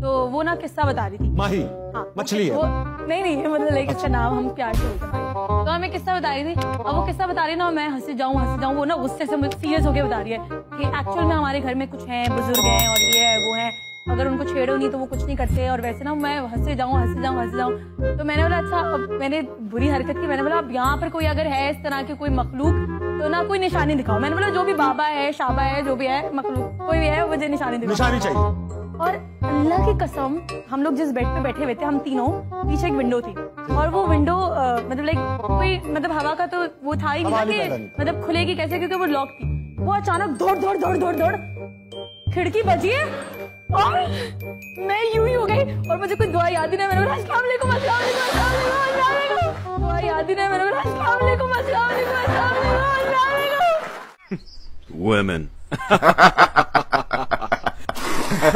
तो वो ना किस्सा बता रही थी। माही हाँ मछली है। वो नहीं नहीं मतलब लाइक इसका नाम हम प्यार से तो हमें किस्सा बता रही थी। अब वो किस्सा बता रही ना मैं हँसी जाऊँ हँसी जाऊँ वो ना गुस्से से मुझे सीरियस होकर बता रही है कि एक्चुअल में हमारे घर में कुछ है बुज़ुर्ग हैं और ये है वो है। अगर उनको छेड़ो नहीं तो वो कुछ नहीं करते और वैसे ना मैं हंसे जाऊँ हंसे जाऊँ हंसे जाऊँ। तो मैंने बोला अच्छा अब मैंने बुरी हरकत की। मैंने बोला अब यहाँ पर कोई अगर है इस तरह की कोई मखलूक तो ना कोई निशानी दिखाओ। मैंने बोला जो भी बाबा है शाबा है जो भी है मखलूक कोई भी है मुझे निशानी दिखाओ। निशानी चाहिए। और अल्लाह की कसम हम लोग जिस बेड पे बैठे हुए थे हम तीनों पीछे एक विंडो थी। और वो विंडो आ, मतलब लाइक कोई मतलब हवा का तो वो था ही नहीं कि मतलब खुलेगी कैसे क्योंकि वो लॉक थी। वो अचानक दौड़ दौड़ दौड़ दौड़ दौड़ खिड़की बजी है और मैं यूँ ही हो गई और मुझे कोई दुआ याद ही नहीं मैंने बोला अस्सलाम वालेकुम अस्सलाम वालेकुम अस्सलाम वालेकुम दुआ याद ही नहीं मैंने बोला अस्सलाम वालेकुम अस्सलाम वालेकुम अस्सलाम वालेकुम। Women.